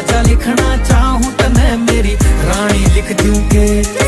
राजा लिखना चाहूँ तो मैं मेरी रानी लिख दूँ। के